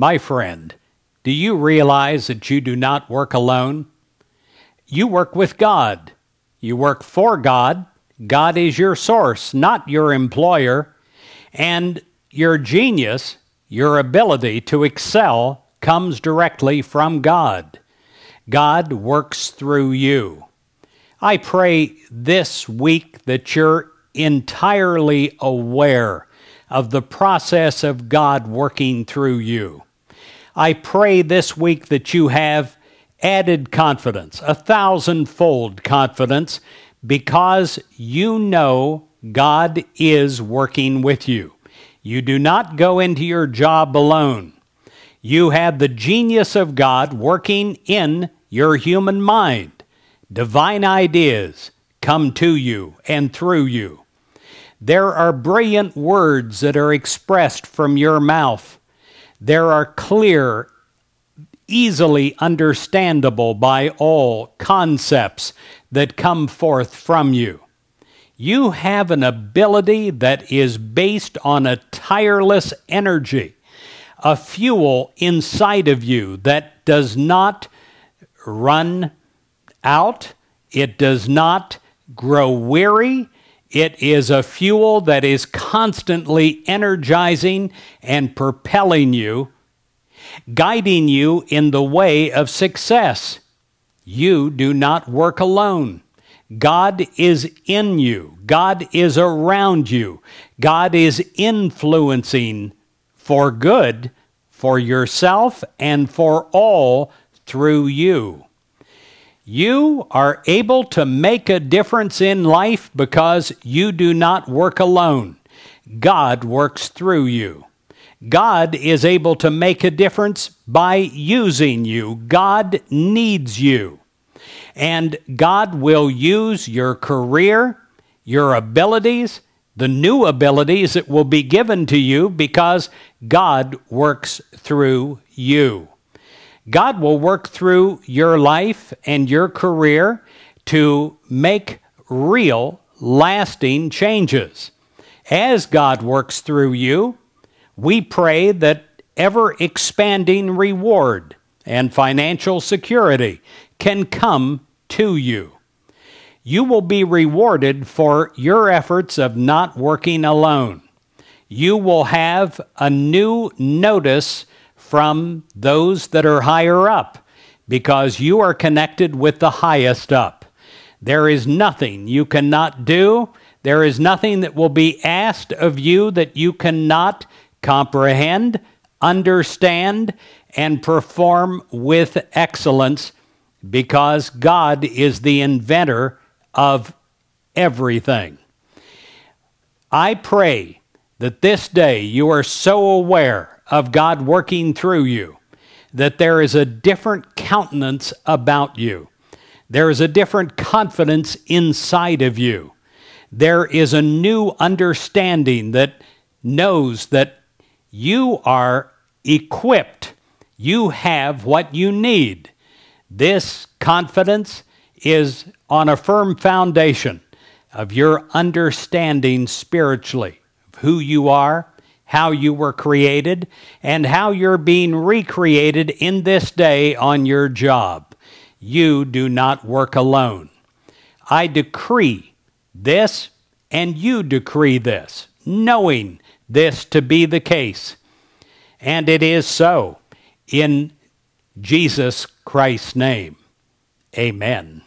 My friend, do you realize that you do not work alone? You work with God. You work for God. God is your source, not your employer. And your genius, your ability to excel, comes directly from God. God works through you. I pray this week that you're entirely aware of the process of God working through you. I pray this week that you have added confidence, a thousandfold confidence, because you know God is working with you. You do not go into your job alone. You have the genius of God working in your human mind. Divine ideas come to you and through you. There are brilliant words that are expressed from your mouth. There are clear, easily understandable by all concepts that come forth from you. You have an ability that is based on a tireless energy, a fuel inside of you that does not run out, it does not grow weary, it is a fuel that is constantly energizing and propelling you, guiding you in the way of success. You do not work alone. God is in you. God is around you. God is influencing for good for yourself and for all through you. You are able to make a difference in life because you do not work alone. God works through you. God is able to make a difference by using you. God needs you. And God will use your career, your abilities, the new abilities that will be given to you because God works through you. God will work through your life and your career to make real, lasting changes. As God works through you, we pray that ever expanding reward and financial security can come to you. You will be rewarded for your efforts of not working alone. You will have a new notice from those that are higher up because you are connected with the highest up. There is nothing you cannot do. There is nothing that will be asked of you that you cannot comprehend, understand, and perform with excellence because God is the inventor of everything. I pray that this day you are so aware of God working through you, that there is a different countenance about you. There is a different confidence inside of you. There is a new understanding that knows that you are equipped. You have what you need. This confidence is on a firm foundation of your understanding spiritually of who you are how you were created, and how you're being recreated in this day on your job. You do not work alone. I decree this, and you decree this, knowing this to be the case. And it is so in Jesus Christ's name. Amen.